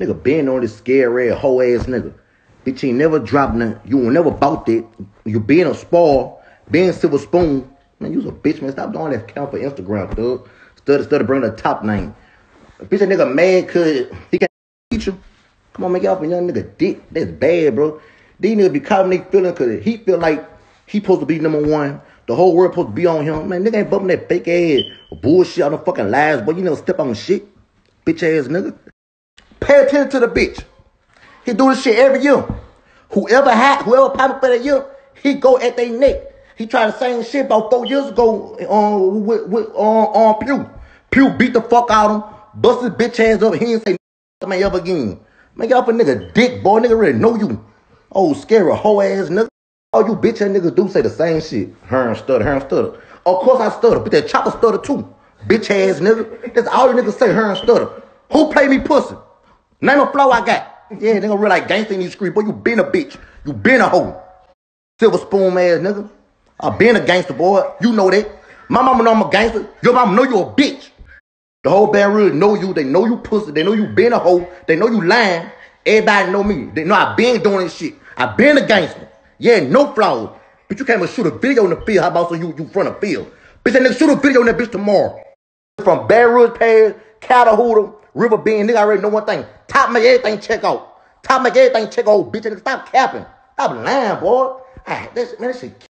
Nigga been on this scary hoe ass nigga. Bitch ain't never dropped nothing. You ain't never bought it. You being a spoil, being silver spoon. Man, you's a bitch, man. Stop doing that count for Instagram, thug. Instead of bringing the top name. A bitch, a nigga mad cause he can't teach you. Come on, make y'all young nigga dick. That's bad, bro. These niggas be caught in feeling cause he feel like he supposed to be number one. The whole world supposed to be on him. Man, nigga ain't bumping that fake ass bullshit on the fucking lies, but you never step on shit. Bitch ass nigga. Pay attention to the bitch. He do this shit every year. Whoever had, whoever pop up for that year, he go at their neck. He tried the same shit about four years ago on with, with on on Pew. Pew beat the fuck out him, bust his bitch ass up. He didn't say man ever again. Get off a nigga dick, boy. Nigga really know you. Oh, scary hoe ass nigga. All you bitch ass niggas do say the same shit. Herm stutter, Herm stutter. Of course I stutter, but that chopper stutter too. Bitch ass nigga. That's all you niggas say, Herm stutter. Who play me pussy? Name a flow I got. Yeah, nigga real like gangsta in these streets, boy. You been a bitch. You been a hoe. Silver spoon ass nigga. I been a gangster, boy. You know that. My mama know I'm a gangster. Your mama know you a bitch. The whole band really know you. They know you pussy. They know you been a hoe. They know you lying. Everybody know me. They know I been doing this shit. I been a gangster. Yeah, no flaws. But you can't even shoot a video in the field. How about so you you front of field? Bitch, that nigga shoot a video in that bitch tomorrow. From Baton Rouge Parish, Catahoula, River Bend, nigga I already know one thing. Top make everything check out. Top make everything check out, bitch. Nigga, stop capping. Stop lying, boy. Ah, this, man, this shit